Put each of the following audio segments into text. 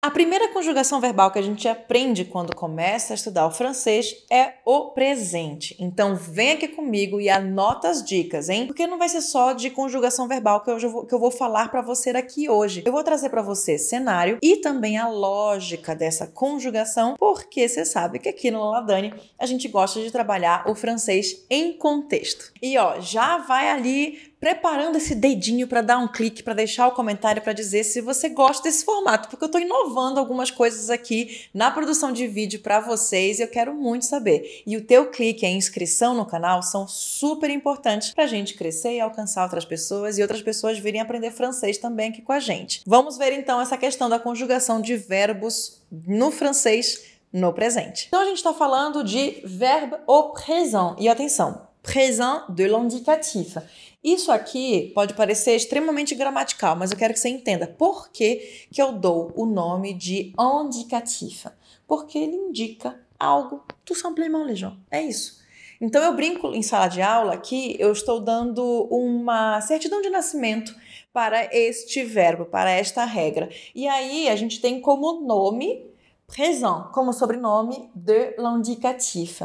A primeira conjugação verbal que a gente aprende quando começa a estudar o francês é o presente. Então vem aqui comigo e anota as dicas, hein? Porque não vai ser só de conjugação verbal que eu vou, que eu vou falar para você aqui hoje. Eu vou trazer para você cenário e também a lógica dessa conjugação, porque você sabe que aqui no Ladani a gente gosta de trabalhar o francês em contexto. E ó, já vai ali preparando esse dedinho para dar um clique, para deixar o comentário para dizer se você gosta desse formato, porque eu estou inovando algumas coisas aqui na produção de vídeo para vocês e eu quero muito saber. E o teu clique e a inscrição no canal são super importantes para a gente crescer e alcançar outras pessoas e outras pessoas virem aprender francês também aqui com a gente. Vamos ver então essa questão da conjugação de verbos no francês no presente. Então a gente está falando de verbo au présent e atenção, présent de l'indicatif. Isso aqui pode parecer extremamente gramatical, mas eu quero que você entenda por que, que eu dou o nome de indicatif. Porque ele indica algo, tout simplement, les gens. É isso. Então eu brinco em sala de aula que eu estou dando uma certidão de nascimento para este verbo, para esta regra. E aí a gente tem como nome présent como sobrenome de l'indicatif.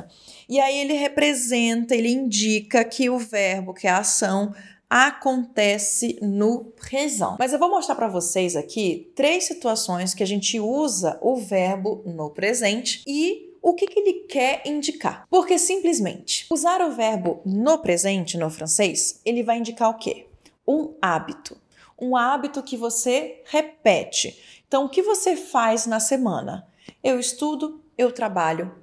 E aí ele representa, ele indica que o verbo, que a ação acontece no présent. Mas eu vou mostrar para vocês aqui três situações que a gente usa o verbo no presente e o que, que, ele quer indicar. Porque simplesmente usar o verbo no presente no francês, ele vai indicar o quê? Um hábito. Um hábito que você repete. Então, o que você faz na semana? Eu estudo, eu trabalho,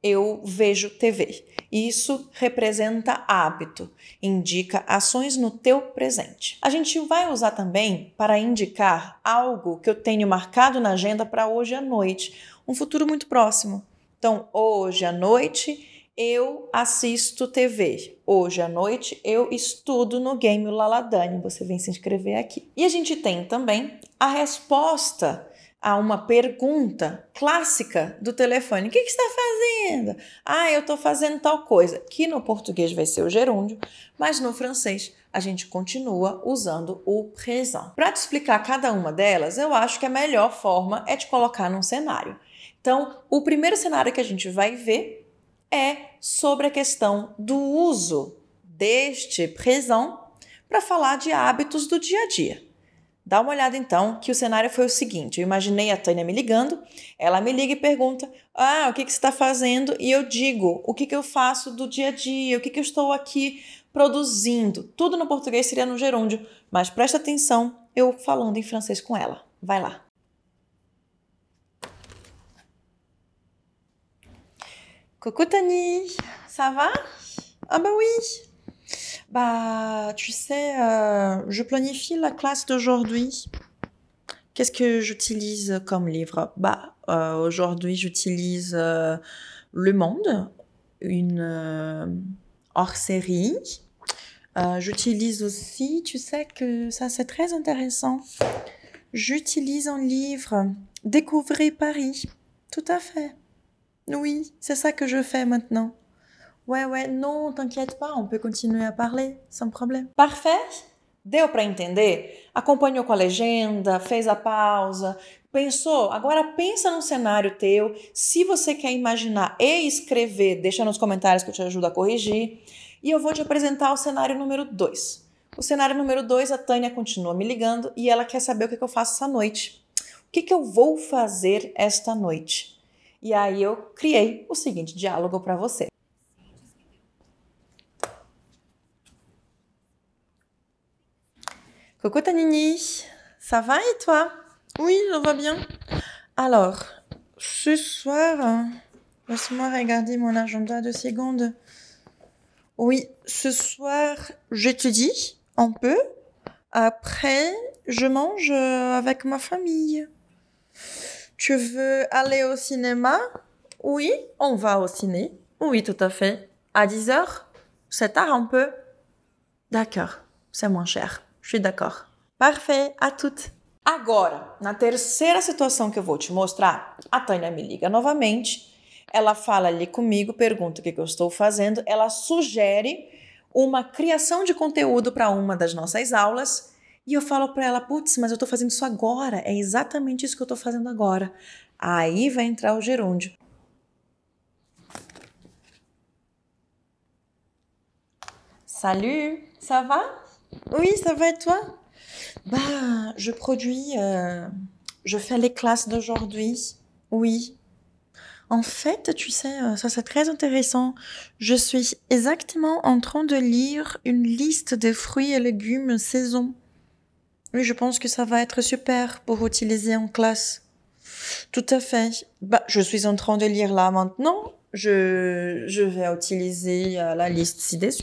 eu vejo TV. Isso representa hábito, indica ações no teu presente. A gente vai usar também para indicar algo que eu tenho marcado na agenda para hoje à noite, um futuro muito próximo. Então, hoje à noite eu assisto TV. Hoje à noite eu estudo no game Laladani. Você vem se inscrever aqui. E a gente tem também a resposta a uma pergunta clássica do telefone: O que, que está fazendo? Ah, eu estou fazendo tal coisa. Que no português vai ser o gerúndio, mas no francês a gente continua usando o présent. Para te explicar cada uma delas, eu acho que a melhor forma é te colocar num cenário. Então, o primeiro cenário que a gente vai ver é sobre a questão do uso deste présent para falar de hábitos do dia a dia. Dá uma olhada então, que o cenário foi o seguinte: eu imaginei a Tânia me ligando, ela me liga e pergunta: Ah, o que, que você está fazendo? E eu digo: O que, que eu faço do dia a dia? O que, que eu estou aqui produzindo? Tudo no português seria no gerúndio, mas presta atenção eu falando em francês com ela. Vai lá. Coucou Tani, ça va? Ah bah oui, Bah, tu sais, euh, je planifie la classe d'aujourd'hui. Qu'est-ce que j'utilise comme livre? Bah, euh, aujourd'hui, j'utilise euh, Le Monde, une hors-série. j'utilise aussi, tu sais que ça c'est très intéressant. J'utilise un livre Découvrez Paris. Tout à fait. Oui, c'est ça que je fais maintenant. Ouais, ouais, não, t'inquiète pas, on peut continuer a parler, sem problema. Parfait? Deu para entender? Acompanhou com a legenda, fez a pausa, pensou? Agora pensa num cenário teu. Se você quer imaginar e escrever, deixa nos comentários que eu te ajudo a corrigir. E eu vou te apresentar o cenário número 2. O cenário número 2, a Tânia continua me ligando e ela quer saber o que eu faço essa noite. O que eu vou fazer esta noite? E aí eu criei o seguinte diálogo para você. Coucou Tanini, ça va et toi? Oui, je vais bien. Alors, ce soir, laisse-moi regarder mon agenda de secondes. Oui, ce soir, j'étudie un peu. Après, je mange avec ma famille. Tu veux aller au cinéma? Oui, on va au ciné. Oui, tout à fait. À 10 heures C'est tard un peu D'accord, c'est moins cher. Je suis d'accord. Parfait, à toutes. Agora, na terceira situação que eu vou te mostrar, a Tânia me liga novamente. Ela fala ali comigo, pergunta o que, que eu estou fazendo. Ela sugere uma criação de conteúdo para uma das nossas aulas. E eu falo para ela, putz, mas eu tô fazendo isso agora, é exatamente isso que eu tô fazendo agora. Aí vai entrar o gerúndio. Salut, ça va? Oui, ça va et toi? Bah, je produis, euh, je fais les classes d'aujourd'hui. Oui. En fait, tu sais, euh, ça c'est très intéressant. Je suis exactement en train de lire une liste de fruits et légumes saison. Oui, je pense que ça va être super pour utiliser en classe. Tout à fait. Bah, je suis en train de lire là maintenant. Je, je vais utiliser euh, la liste ci-dessus.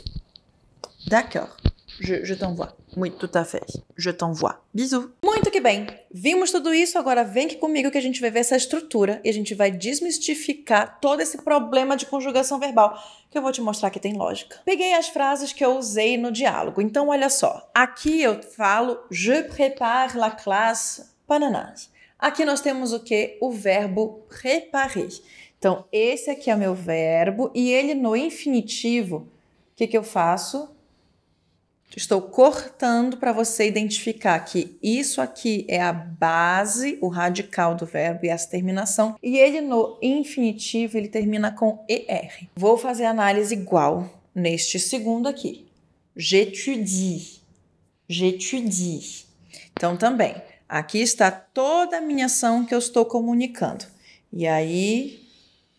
D'accord. Je, je t'envoie. Muito, tout à fait. Je t'envoie. Bisous. Muito que bem. Vimos tudo isso, agora vem aqui comigo que a gente vai ver essa estrutura e a gente vai desmistificar todo esse problema de conjugação verbal que eu vou te mostrar que tem lógica. Peguei as frases que eu usei no diálogo. Então, olha só. Aqui eu falo Je prépare la classe pananás. Aqui nós temos o que? O verbo préparer. Então, esse aqui é o meu verbo e ele no infinitivo, o que, que eu faço? Estou cortando para você identificar que isso aqui é a base, o radical do verbo e essa terminação. E ele no infinitivo, ele termina com ER. Vou fazer análise igual neste segundo aqui. J'étudie. J'étudie. Então também, aqui está toda a minha ação que eu estou comunicando. E aí,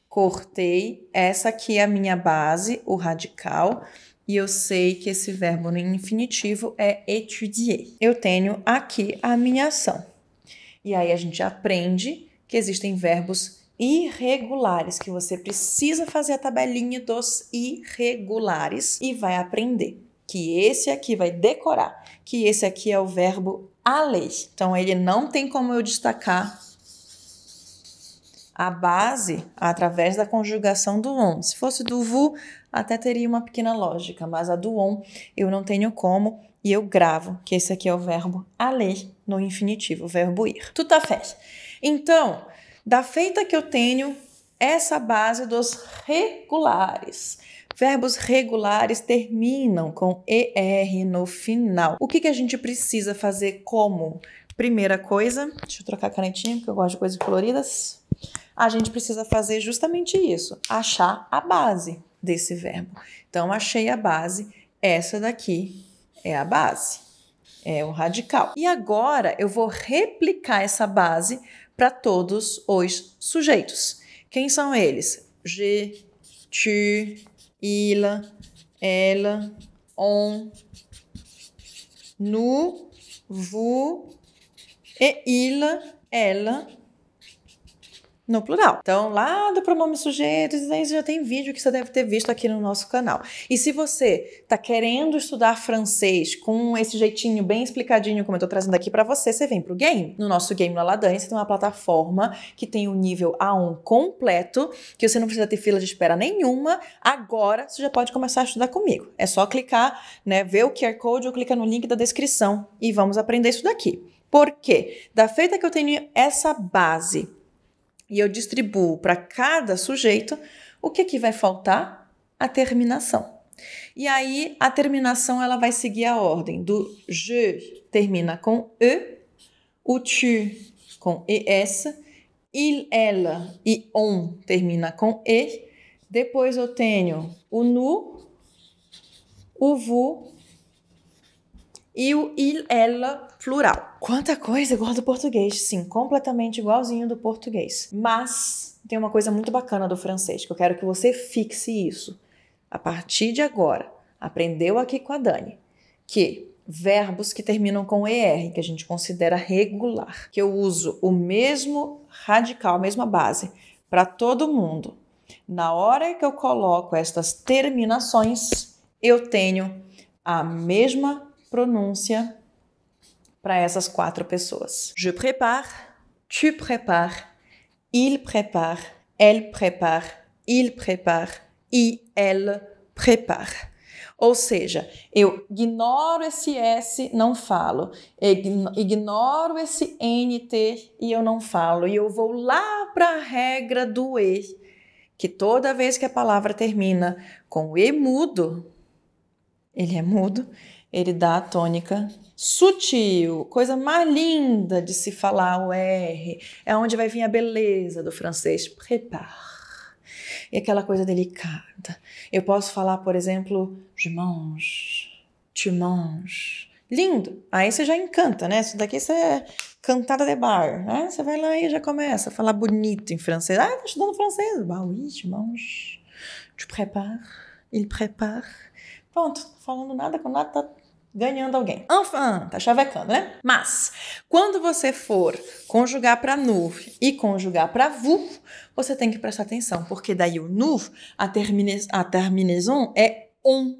cortei. Essa aqui é a minha base, o radical e eu sei que esse verbo no infinitivo é étudier. Eu tenho aqui a minha ação. E aí a gente aprende que existem verbos irregulares, que você precisa fazer a tabelinha dos irregulares e vai aprender que esse aqui vai decorar, que esse aqui é o verbo aller. Então ele não tem como eu destacar a base através da conjugação do on. Se fosse do vous, até teria uma pequena lógica, mas a do on eu não tenho como e eu gravo que esse aqui é o verbo aller no infinitivo, o verbo ir. Tu tá fez. Então, da feita que eu tenho essa base dos regulares. Verbos regulares terminam com ER no final. O que, que a gente precisa fazer como? Primeira coisa, deixa eu trocar a canetinha, porque eu gosto de coisas coloridas. A gente precisa fazer justamente isso, achar a base desse verbo. Então, achei a base, essa daqui é a base, é o radical. E agora eu vou replicar essa base para todos os sujeitos. Quem são eles? Je, tu, il, ela, on, nous, vous e il, ela no plural. Então, lá do pronome sujeito, já tem vídeo que você deve ter visto aqui no nosso canal. E se você está querendo estudar francês com esse jeitinho bem explicadinho, como eu estou trazendo aqui para você, você vem para o game. No nosso game na Ladance tem uma plataforma que tem o um nível A1 completo, que você não precisa ter fila de espera nenhuma. Agora você já pode começar a estudar comigo. É só clicar, né, ver o QR Code ou clicar no link da descrição e vamos aprender isso daqui. Por quê? Da feita que eu tenho essa base e eu distribuo para cada sujeito, o que, que vai faltar? A terminação. E aí a terminação ela vai seguir a ordem do je termina com e, o tu com es, il, ela e on termina com e. Depois eu tenho o nu, o vous e o il, ela, plural. Quanta coisa igual do português. Sim, completamente igualzinho do português. Mas tem uma coisa muito bacana do francês, que eu quero que você fixe isso. A partir de agora, aprendeu aqui com a Dani, que verbos que terminam com ER, que a gente considera regular, que eu uso o mesmo radical, a mesma base, para todo mundo. Na hora que eu coloco estas terminações, eu tenho a mesma pronúncia para essas quatro pessoas. Je prépare, tu prépares, il prépare, elle prépare, il prépare e elle prépare. Ou seja, eu ignoro esse S, não falo. Ignoro esse NT e eu não falo. E eu vou lá para a regra do E, que toda vez que a palavra termina com E mudo, ele é mudo, ele dá a tônica sutil, coisa mais linda de se falar o R. É onde vai vir a beleza do francês. Prépare. E aquela coisa delicada. Eu posso falar, por exemplo, je mange, tu manges. Lindo. Aí você já encanta, né? Isso daqui você é cantada de bar, né? Você vai lá e já começa a falar bonito em francês. Ah, tá estudando francês. Bah oui, tu manges. Tu prépares. Il prépare. Pronto, falando nada com nada, tá ganhando alguém. Enfin, tá chavecando, né? Mas, quando você for conjugar para nous e conjugar para vous, você tem que prestar atenção, porque daí o nous, a, termine, a terminaison é on.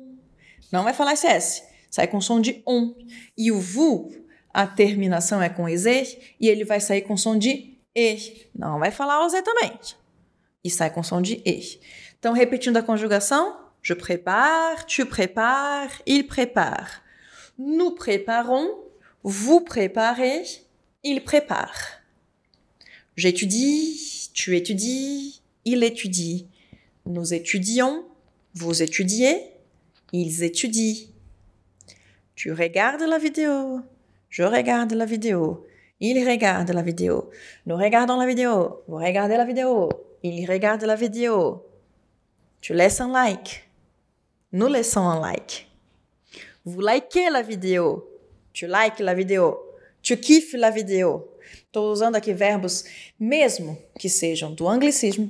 Não vai falar esse S, sai com som de on. E o vous, a terminação é com EZ e ele vai sair com som de E. Não vai falar o Z também. E sai com som de E. Então, repetindo a conjugação, je prépare, tu prépares, il prépare. Nous préparons, vous préparez, il prépare. J'étudie, tu étudies, il étudie. Nous étudions, vous étudiez, ils étudient. Tu regardes la vidéo, je regarde la vidéo, il regarde la vidéo. Nous regardons la vidéo, vous regardez la vidéo, il regarde la vidéo. Tu laisses un like, nous laissons un like. Vous likez la vidéo. Tu like la vidéo. Tu kiffes la vidéo. Estou usando aqui verbos, mesmo que sejam do anglicismo,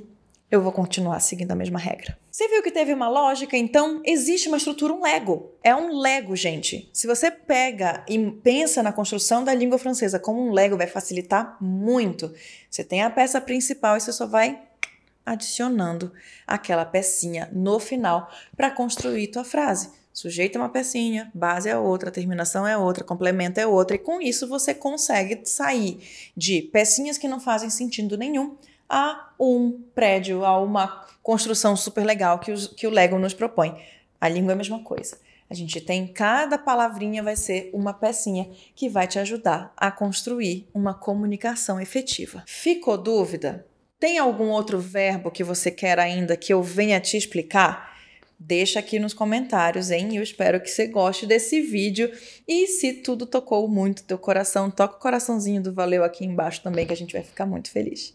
eu vou continuar seguindo a mesma regra. Você viu que teve uma lógica? Então, existe uma estrutura, um Lego. É um Lego, gente. Se você pega e pensa na construção da língua francesa como um Lego, vai facilitar muito. Você tem a peça principal e você só vai adicionando aquela pecinha no final para construir tua frase. Sujeito é uma pecinha, base é outra, terminação é outra, complemento é outra, e com isso você consegue sair de pecinhas que não fazem sentido nenhum a um prédio, a uma construção super legal que, os, que o Lego nos propõe. A língua é a mesma coisa. A gente tem cada palavrinha vai ser uma pecinha que vai te ajudar a construir uma comunicação efetiva. Ficou dúvida? Tem algum outro verbo que você quer ainda que eu venha te explicar? Deixa aqui nos comentários, hein? Eu espero que você goste desse vídeo. E se tudo tocou muito teu coração, toca o coraçãozinho do valeu aqui embaixo também, que a gente vai ficar muito feliz.